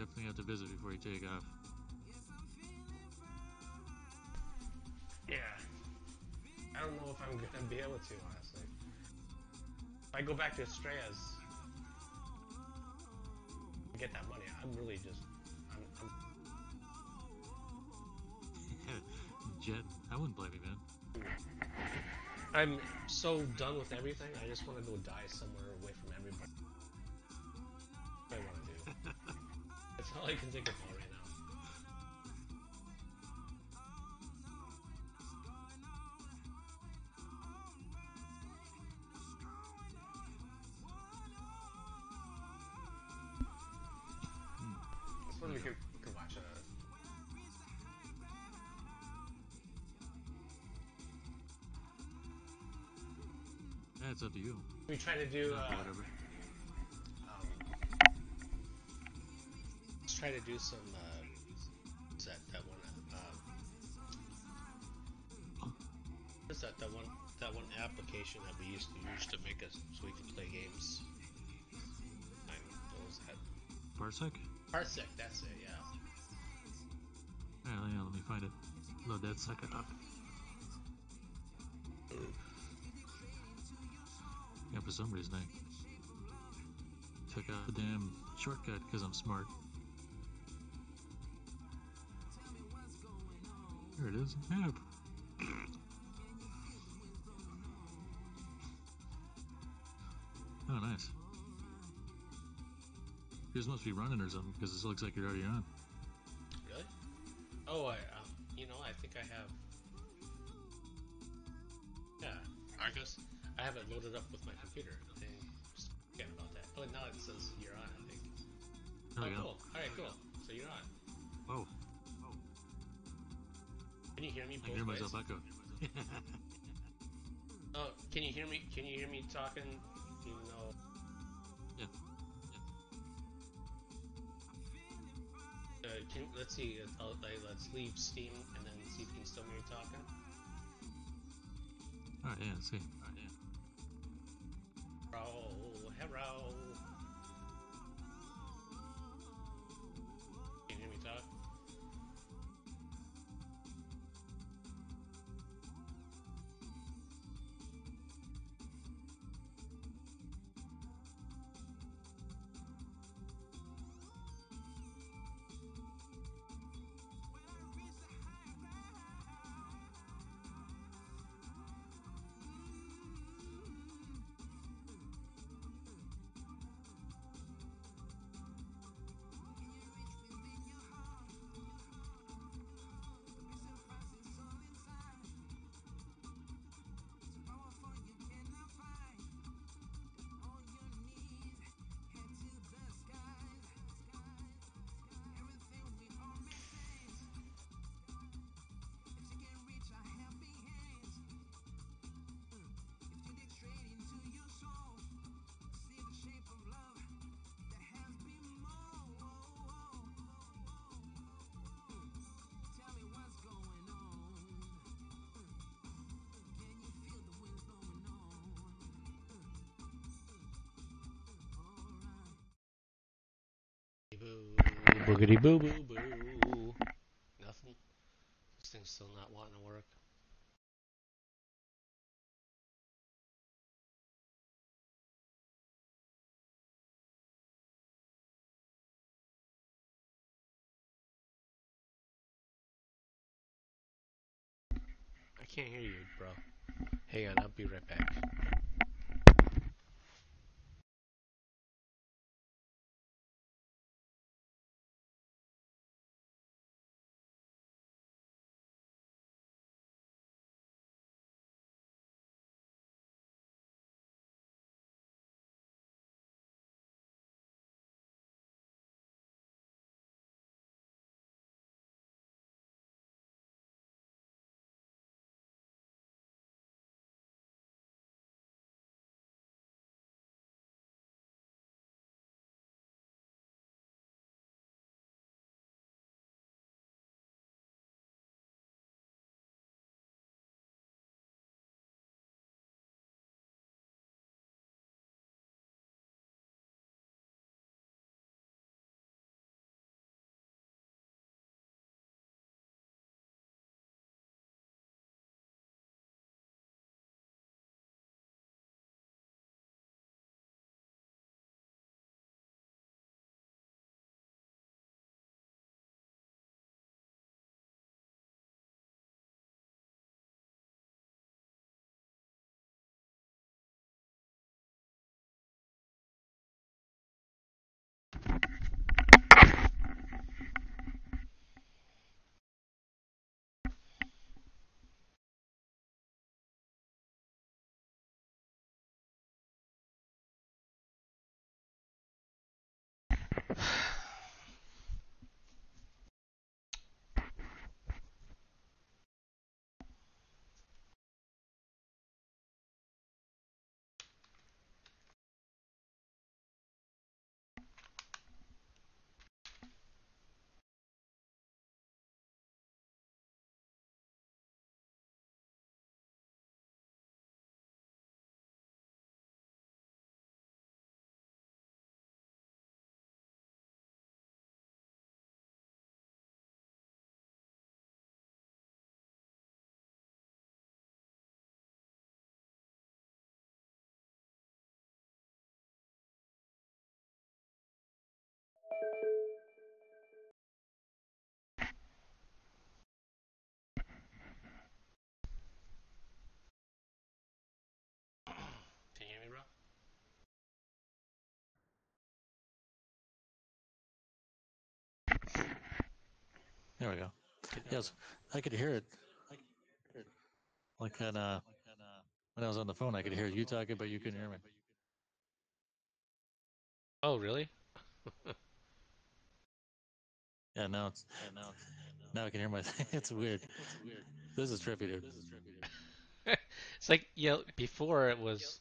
Definitely have to visit before you take off. Yeah. I don't know if I'm gonna be able to, honestly. If I go back to Estrellas, get that money, I'm really just, I'm, I'm Jet, I wouldn't blame you, man. I'm so done with everything. I just want to go die somewhere away from everybody. I can think about right now. I suppose we could, we could watch a. Yeah, it's up to you. We try to do. Uh, Uh, whatever. Try to do some. Uh, what's that? That one. Uh, what's that? That one. That one application that we used to use to make us so we could play games. I what was that? Parsec? Parsec. That's it. Yeah. Yeah, yeah, let me find it. Load that sucker up. Yeah, for some reason I took out the damn shortcut because I'm smart. Here it is. App. Oh, nice. Yours must be running or something because this looks like you're already on. Really? Oh, I. Um, you know, I think I have. Yeah, Argus. I have it loaded up with my computer. I just forget about that. Oh, now it says you're on. I think. There oh, go. cool. All right, cool. So you're on. Whoa. Can you hear me I hear ways? myself echo. Oh, can you hear me? Can you hear me talking? Even though. yeah. Uh, can, let's see. uh, I'll, like, let's leave Steam and then see if you can still hear me talking. Alright, yeah, let's see. Alright, yeah. Hello, hello. Boogity boo boo boo. Nothing. This thing's still not wanting to work. I can't hear you, bro. Hang on, I'll be right back. There we go. Yes, I could hear it. Like on, uh, when I was on the phone, I could hear you talking, but you couldn't hear me. Oh, really? Yeah, now it's now I can hear my. it's weird. This is trippy, dude. It's like yeah. Before it was.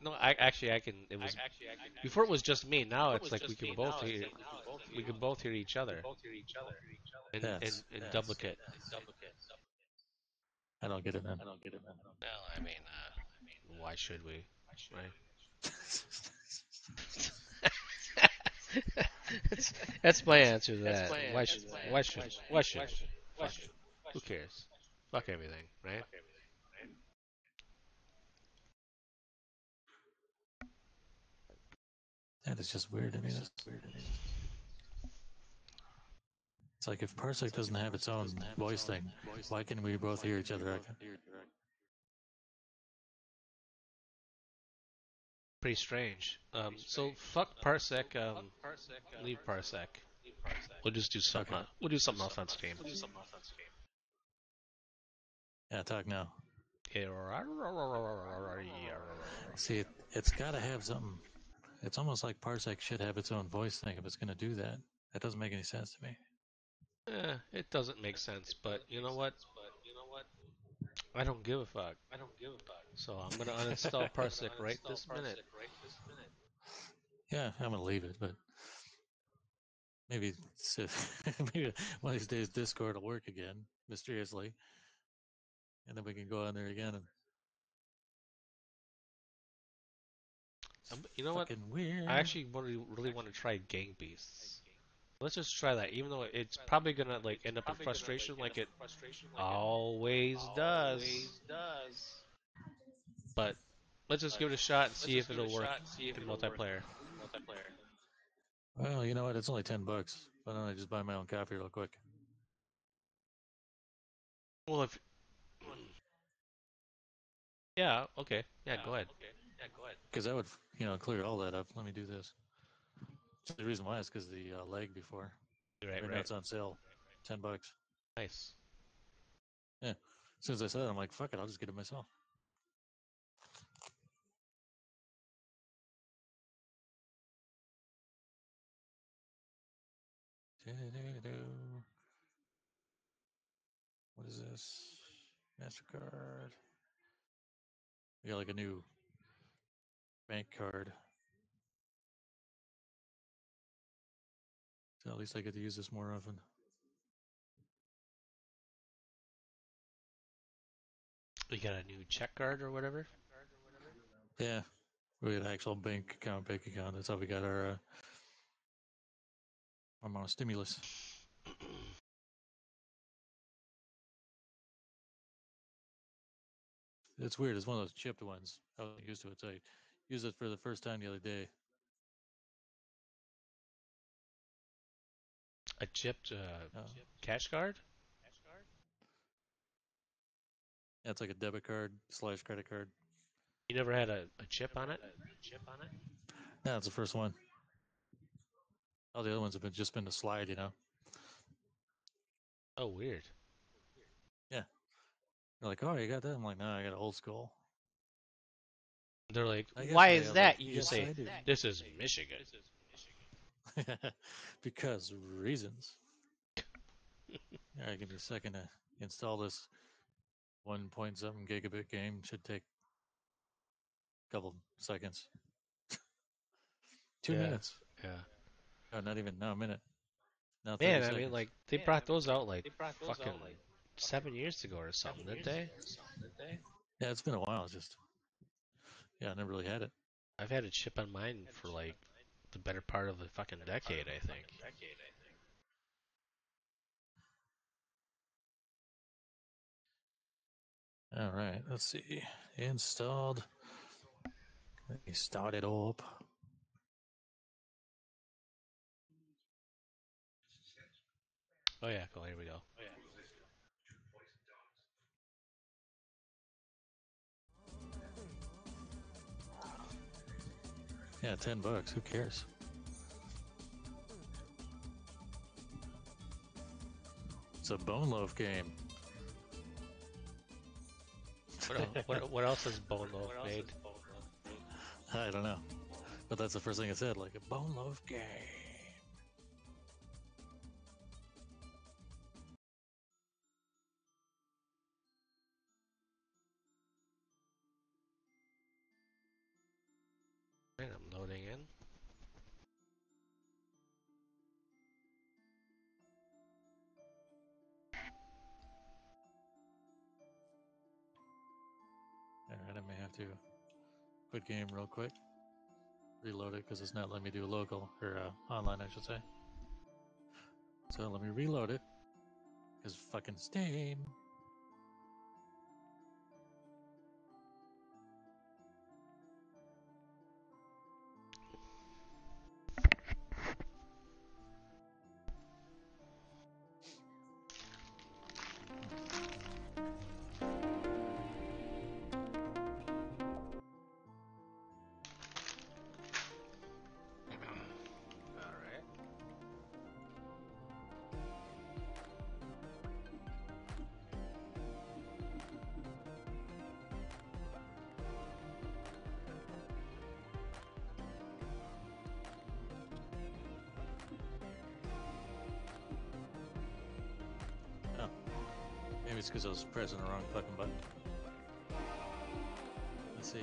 No, I actually I can. It was before it was just me. Now it's like we can both hear. We can both hear each other. In, in, Yes, in yes. duplicate. I don't get it, man. I don't get it, man. Well, I mean, uh, why should we? Right? that's, that's my answer to that. Why should? Why should? Why should? Fuck it. Who cares? Fuck everything, right? That is just weird to me. That's weird to me. It's like if Parsec doesn't have its own voice thing, why can we both hear each other? Pretty strange. Um, so fuck parsec. Um, leave parsec. We'll just do something. Okay. We'll do something else on Steam. Yeah, talk now. See, it, it's got to have something. It's almost like Parsec should have its own voice thing if it's going to do that. That doesn't make any sense to me. Eh, it doesn't make sense, but you know what? I don't give a fuck. I don't give a fuck. So I'm gonna uninstall Parsec right this minute. Yeah, I'm gonna leave it, but maybe maybe one of these days Discord will work again mysteriously, and then we can go on there again. And Um, You know what? weird. I actually really, really want to try Gang Beasts. Let's just try that, even though it's probably gonna like end up in frustration, like it always does. But let's just give it a shot and see if it'll work in multiplayer. Well, you know what? It's only ten bucks. Why don't I just buy my own copy real quick? Well, if yeah, okay, yeah, go ahead. Because that would, you know, clear all that up. Let me do this. The reason why is because the uh, leg before. Right, Right it's on sale, ten bucks. Nice. Yeah. As soon as I said it, I'm like, fuck it, I'll just get it myself. What is this? MasterCard. We got like a new bank card. So at least I get to use this more often. We got a new check card or whatever? Yeah. We got an actual bank account, bank account. That's how we got our uh, amount of stimulus. It's weird. It's one of those chipped ones. I wasn't used to it. So used it for the first time the other day. A chipped uh, Uh, cash card? yeah, it's like a debit card slash credit card. You never had a, a chip on it? Yeah, it's the first one. All the other ones have been just been a slide, you know. Oh, weird. Yeah. They're like, oh, you got that? I'm like, no, I got an old school. They're like, why is that? a- You just say, this is Michigan. because reasons. All right, give me a second to install this one point something gigabit game. Should take a couple seconds. Two Yeah. minutes. Yeah. Oh, not even no a minute. Now Man, 30 I mean, like, they brought those out like fucking seven years ago or something, didn't they? yeah, it's been a while. It's just yeah, I never really had it. I've had a chip on mine for like the better part of a fucking decade, I think. All right, let's see. Installed. Let me start it up. Oh yeah, cool. Here we go. Yeah, ten bucks. Who cares? It's a Boneloaf game. What, what, what else is Boneloaf made? I don't know, but that's the first thing it said, like a Boneloaf game. To quit game real quick, reload it because it's not letting me do local or uh, online, I should say. So let me reload it because fucking Steam. Maybe it's because I was pressing the wrong fucking button. Let's see.